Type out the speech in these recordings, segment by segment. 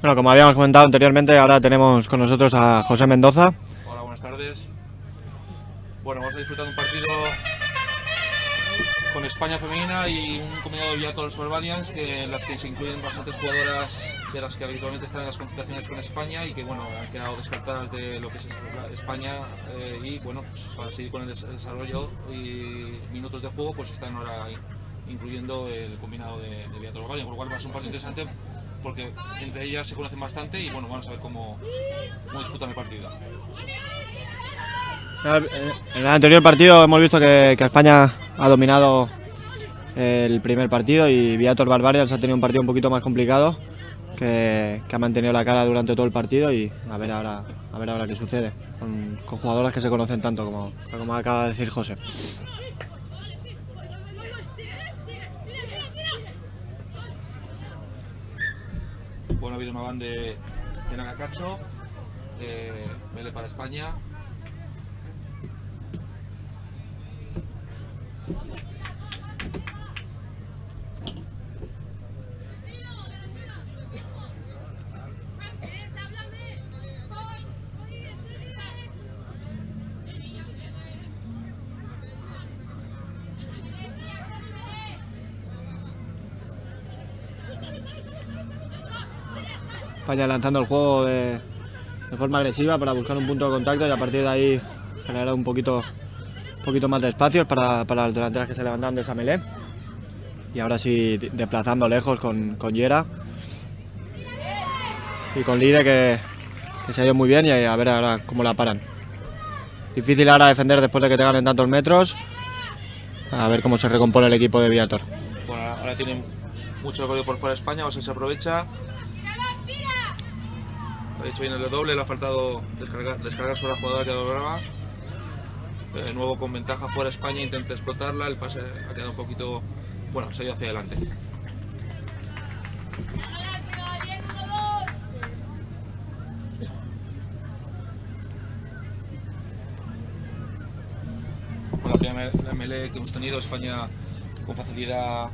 Bueno, como habíamos comentado anteriormente, ahora tenemos con nosotros a José Mendoza. Hola, buenas tardes. Bueno, vamos a disfrutar de un partido con España femenina y un combinado de Viators Barbarians que, en las que se incluyen bastantes jugadoras de las que habitualmente están en las concentraciones con España y que bueno, han quedado descartadas de lo que es España eh, y bueno, pues, para seguir con el des- desarrollo y minutos de juego pues están ahora incluyendo el combinado de, de Barbarians, con lo cual va a ser un partido interesante porque entre ellas se conocen bastante y bueno, vamos a ver cómo, cómo disputan el partido. En el anterior partido hemos visto que, España ha dominado el primer partido y Viator Barbarians ha tenido un partido un poquito más complicado, que, que ha mantenido la cara durante todo el partido y a ver ahora, a ver ahora qué sucede con, con jugadoras que se conocen tanto como, como acaba de decir José. Bueno, ha habido una van de, de Nagacacho, eh, Mele para España. Lanzando el juego de, forma agresiva para buscar un punto de contacto y a partir de ahí generar un poquito, poquito más de espacios para, para las delanteras que se levantan de esa melee. Y ahora sí de- desplazando lejos con, con Yera y con Lide que, se ha ido muy bien y a ver ahora cómo la paran. Difícil ahora defender después de que te ganen tantos metros. A ver cómo se recompone el equipo de Viator. Ahora, tienen mucho código por fuera de España, vamos a ver si se aprovecha. Ha hecho bien el doble, le ha faltado descargar, descargar sobre la jugadora que lo lograba. De nuevo con ventaja fuera España, intenta explotarla, el pase ha quedado un poquito, bueno, se ha ido hacia adelante. La melee que hemos tenido, España con facilidad ha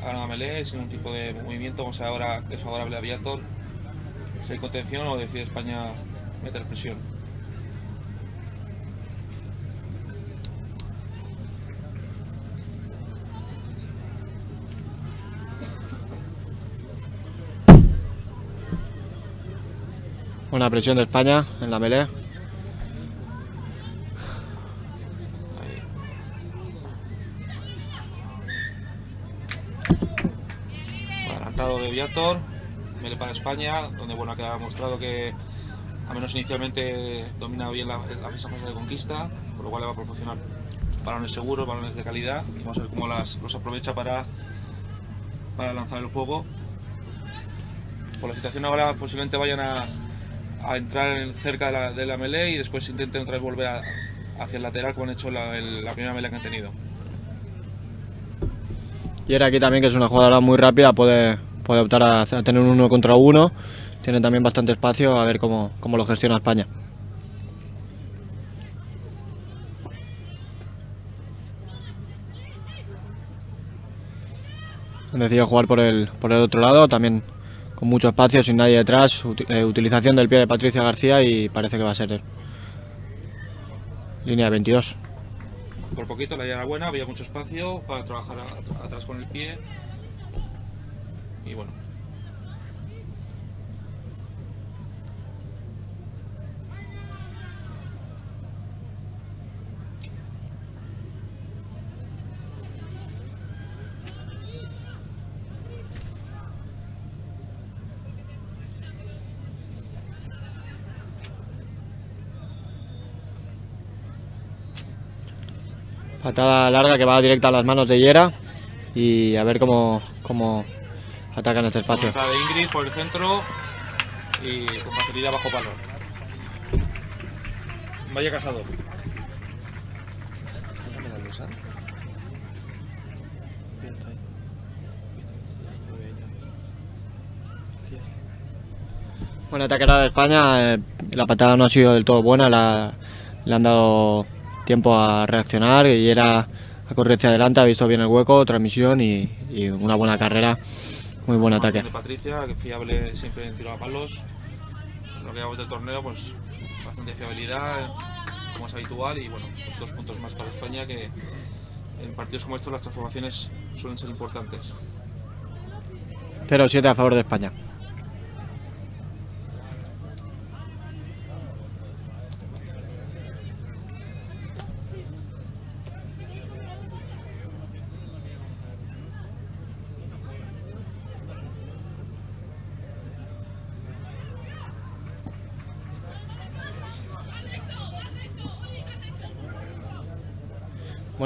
ganado la melee, sin un tipo de movimiento, vamos a ahora es favorable a Viator. Si hay contención o decide España meter presión. Una presión de España en la melee. Adelantado de Viator, melee para España, donde bueno, ha quedado demostrado que al menos inicialmente domina bien la, la fase de conquista, por lo cual le va a proporcionar balones seguros, balones de calidad y vamos a ver cómo las, los aprovecha para, para lanzar el juego. Por la situación ahora posiblemente vayan a, a entrar en- cerca de la, de la melee y después intenten otra vez volver a- hacia el lateral como han hecho la, el- la primera melee que han tenido. Y era aquí también que es una jugadora muy rápida, puede, puede optar a, tener un uno contra uno. Tiene también bastante espacio, a ver cómo, cómo lo gestiona España. Han decidido jugar por el, por el otro lado, también con mucho espacio, sin nadie detrás. eh, utilización del pie de Patricia García y parece que va a ser línea 22. Por poquito la idea era buena, había mucho espacio para trabajar atrás con el pie. Bueno, Patada larga que va directa a las manos de Yera y a ver cómo, cómo atacan este espacio. Entrada de Ingrid por el centro y con facilidad bajo palo. Vaya casado. Buena ataquera de España, eh, la patada no ha sido del todo buena, la- le han dado tiempo a reaccionar y era a correr hacia adelante, ha visto bien el hueco, transmisión y, y una buena carrera muy buen ataque. De Patricia, que fiable siempre en tiro a palos. Lo que hago del torneo, pues bastante fiabilidad, como es habitual, y bueno, pues dos puntos más para España que en partidos como estos las transformaciones suelen ser importantes. 0-7 a favor de España.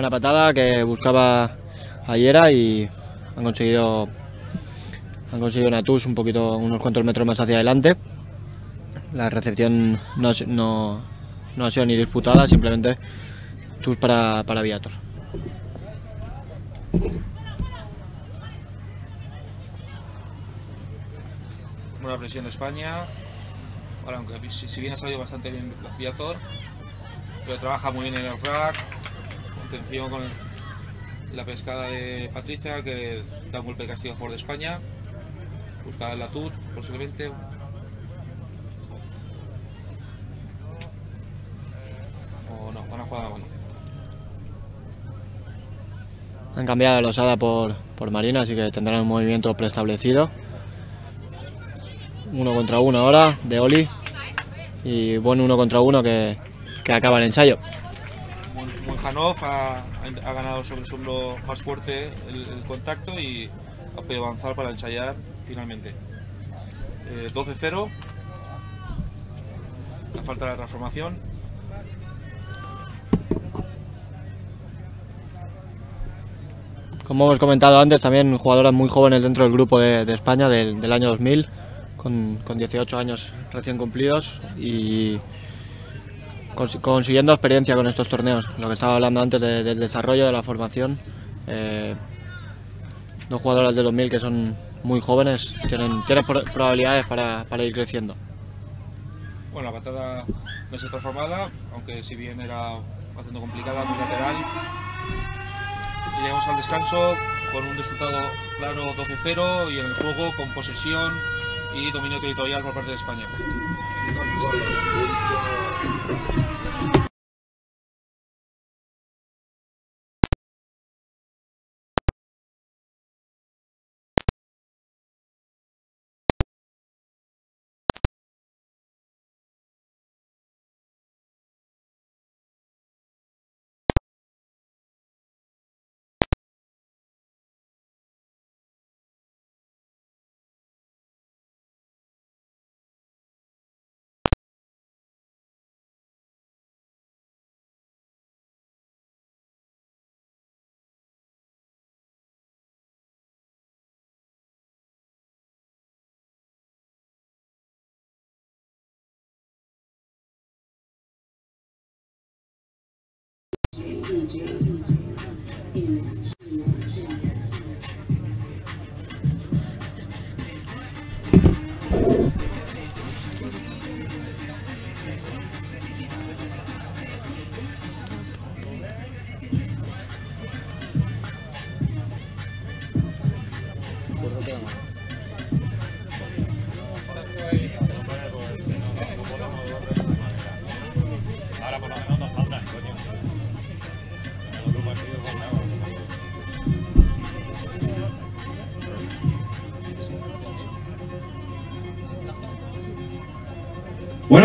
Buena patada que buscaba Ayera y han conseguido han conseguido una touch un poquito, unos cuantos metros más hacia adelante. La recepción no, no, no ha sido ni disputada, simplemente touch para, para Viator. Buena presión de España. Ahora, aunque si, si bien ha salido bastante bien Viator, pero trabaja muy bien en el rack, contención con la pescada de Patricia, que da un golpe de castigo a favor de España. Busca la touch, posiblemente. O no, van a jugar a mano. Han cambiado la losada por, por Marina, así que tendrán un movimiento preestablecido. Uno contra uno ahora, de Oli. Y buen uno contra uno que, que acaba el ensayo. Hanov ha, ganado sobre su hombro más fuerte el, el, contacto y ha podido avanzar para ensayar finalmente. Eh, 12-0. La falta de la transformación. Como hemos comentado antes, también jugadoras muy jóvenes dentro del grupo de, España del, del, año 2000, con, con 18 años recién cumplidos y consiguiendo experiencia con estos torneos. Lo que estaba hablando antes de, del desarrollo, de la formación. Eh, dos jugadoras de 2000 que son muy jóvenes, tienen, probabilidades para, ir creciendo. Bueno, la patada no se aunque si bien era bastante complicada, muy lateral. Llegamos al descanso con un resultado claro 12-0 y en el juego con posesión y dominio territorial por parte de España. Bueno,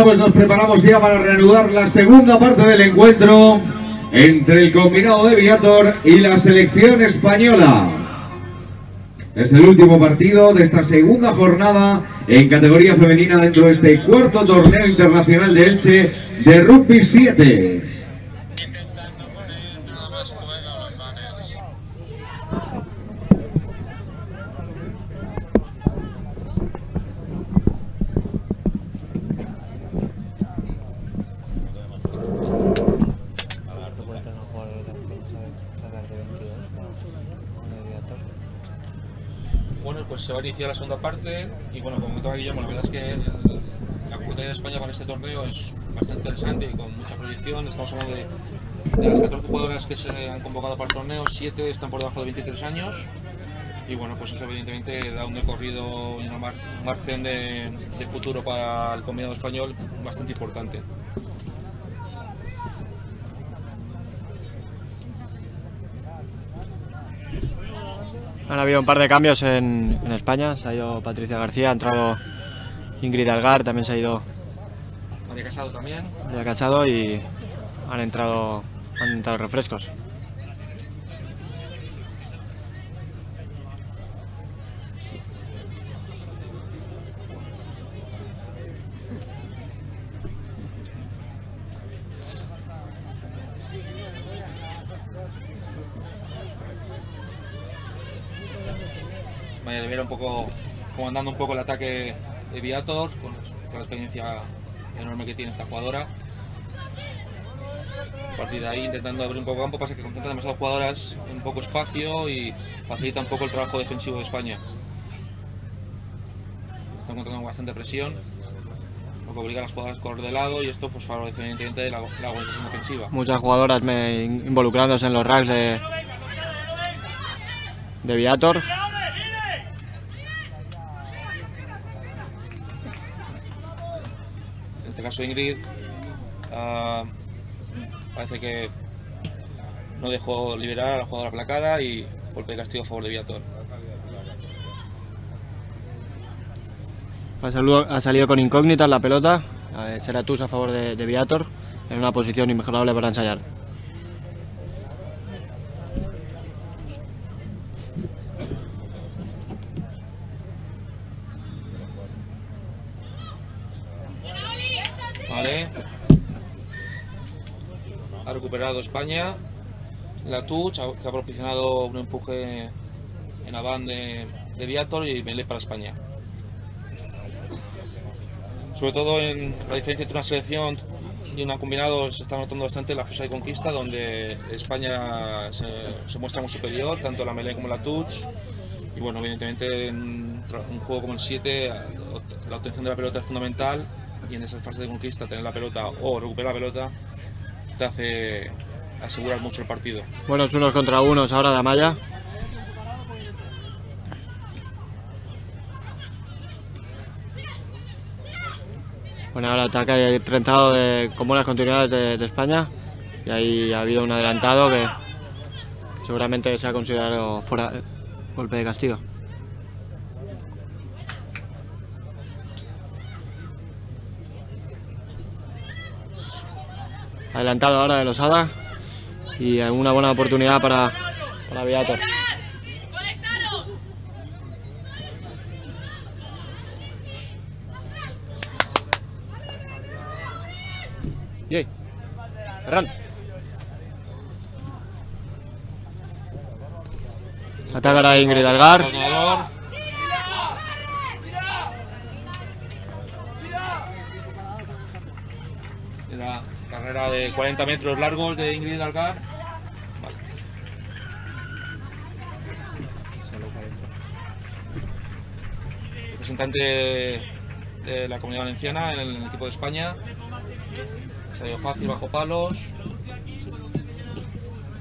pues nos preparamos ya para reanudar la segunda parte del encuentro entre el combinado de Viator y la selección española. Es el último partido de esta segunda jornada en categoría femenina dentro de este cuarto torneo internacional de Elche de Rugby 7. Se va a iniciar la segunda parte y bueno, como comentaba Guillermo, la verdad es que la convocatoria de España para este torneo es bastante interesante y con mucha proyección. Estamos hablando de, las 14 jugadoras que se han convocado para el torneo, 7 están por debajo de 23 años y bueno, pues eso evidentemente da un recorrido y una mar- margen de futuro para el combinado español bastante importante. Han habido un par de cambios en, en España. Se ha ido Patricia García, ha entrado Ingrid Algar, también se ha ido María Casado también. María Cachado y han entrado, han entrado refrescos. Un poco comandando un poco el ataque de Viator con, la experiencia enorme que tiene esta jugadora. A partir de ahí intentando abrir un poco campo, pasa que concentra demasiadas jugadoras en poco espacio y facilita un poco el trabajo defensivo de España. Está encontrando bastante presión, lo que obliga a las jugadoras a correr de lado y esto pues favorece evidentemente la, la organización defensiva. Muchas jugadoras involucrándose en los racks de, de Viator. Este caso Ingrid ah, parece que no dejó liberar a la jugadora placada y golpe de castigo a favor de Viator. Ha salido, con incógnitas la pelota. Será a favor de Viator en una posición inmejorable para ensayar. Vale. España. La Touch que ha proporcionado un empuje en Avan de, de Viator y Melee para España. Sobre todo en la diferencia entre una selección y una combinado se está notando bastante la fuerza de conquista donde España se, se muestra muy superior, tanto la Melee como la Touch. Y bueno, evidentemente en un juego como el 7 la obtención de la pelota es fundamental y en esa fase de conquista tener la pelota o recuperar la pelota te hace asegurar mucho el partido. Buenos unos contra unos ahora de Amaya. Bueno, ahora ataca y trenzado de, con buenas continuidades de, de España. Y ahí ha habido un adelantado que seguramente se ha considerado fuera golpe de castigo. Adelantado ahora de Losada y una buena oportunidad para, para Viator. Yey. Ferran. Atacará Ingrid Algar. Carrera de 40 metros largos de Ingrid Algar. Vale. Representante de la comunidad valenciana en el equipo de España. Salió fácil bajo palos.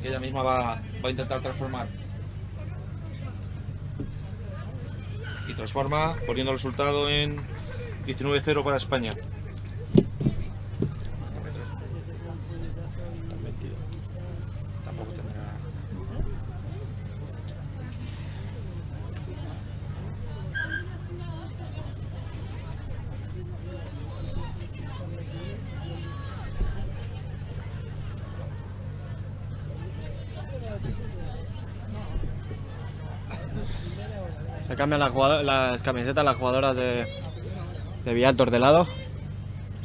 Ella misma va a intentar transformar. y transforma poniendo el resultado en 19-0 para España. Se cambian las, camisetas las jugadoras de, de Viator de lado.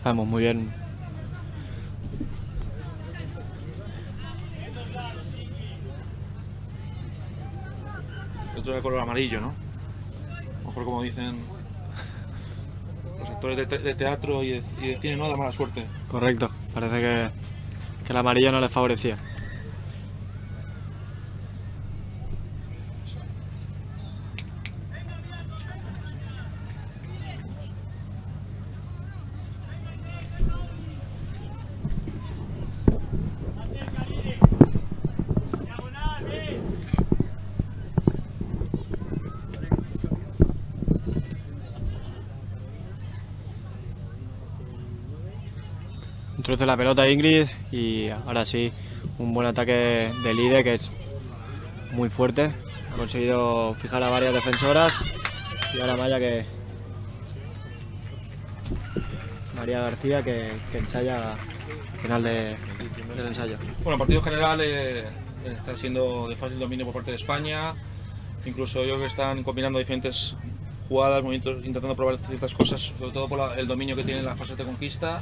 Sabemos muy bien. Otro de color amarillo, ¿no? A lo mejor como dicen los actores de, te- de teatro y de, y de cine, no da mala suerte. Correcto. Parece que, que el amarillo no les favorecía. Introduce la pelota Ingrid y ahora sí un buen ataque de Lide que es muy fuerte. Ha conseguido fijar a varias defensoras y ahora Maya que María García que, ensaya al final de- del ensayo. Bueno, partido general eh, está siendo de fácil dominio por parte de España. Incluso ellos están combinando diferentes jugadas, movimientos, intentando probar ciertas cosas, sobre todo por el dominio que tiene en la fase de conquista.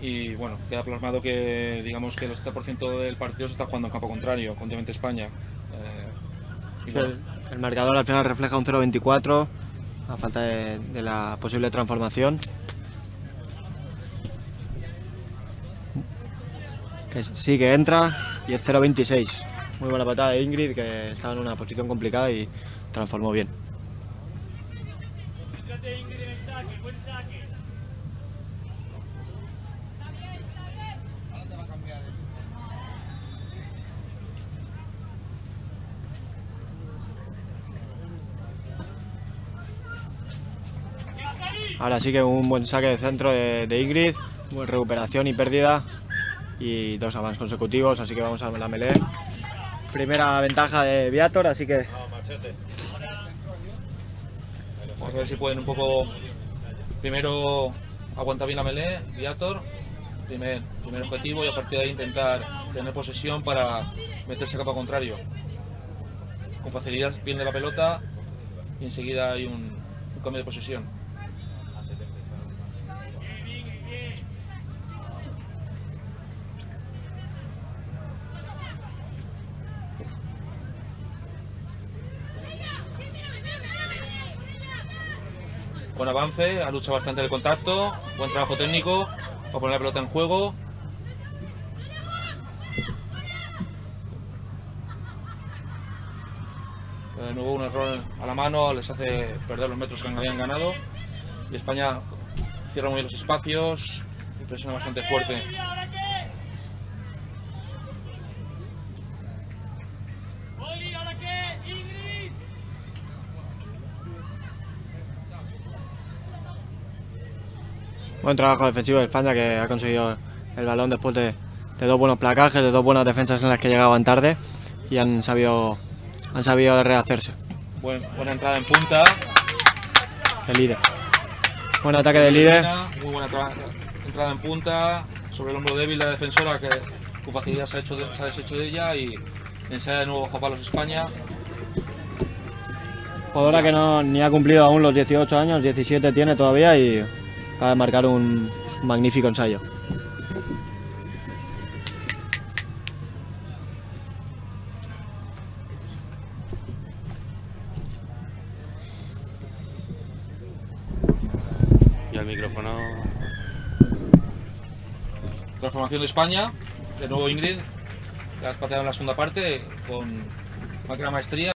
Y bueno, queda plasmado que digamos que el 70% del partido se está jugando en campo contrario, continuamente España. Eh, bueno, El, el marcador al final refleja un 0.24 a falta de, de la posible transformación. Que sí que entra y es 0.26. Muy buena patada de Ingrid que estaba en una posición complicada y transformó bien. Ahora sí que un buen saque de centro de, de Ingrid, buena recuperación y pérdida y dos avances consecutivos, así que vamos a la melee. Primera ventaja de Viator, así que Vamos a ver si pueden un poco. Primero aguantar bien la melee, Viator. Primer, primer objetivo y a partir de ahí intentar tener posesión para meterse a capa contrario. Con facilidad pierde la pelota y enseguida hay un, un cambio de posesión. Buen avance, ha luchado bastante el contacto, buen trabajo técnico, para poner la pelota en juego. De nuevo un error a la mano, les hace perder los metros que habían ganado. Y España cierra muy bien los espacios y presiona bastante fuerte. Buen trabajo defensivo de España que ha conseguido el balón después de, de dos buenos placajes, de dos buenas defensas en las que llegaban tarde y han sabido, han sabido rehacerse. Buen- buena entrada en punta. El líder. Buen ataque de líder. Muy buena tra- entrada en punta, sobre el hombro débil la defensora que con facilidad se ha, hecho de- se ha deshecho de ella y ensaya de nuevo bajo palos España. Jugadora que no ni ha cumplido aún los 18 años, 17 tiene todavía y acaba de marcar un magnífico ensayo. Y al micrófono. Transformación de España, de nuevo Ingrid, que ha pateado en la segunda parte con máquina maestría.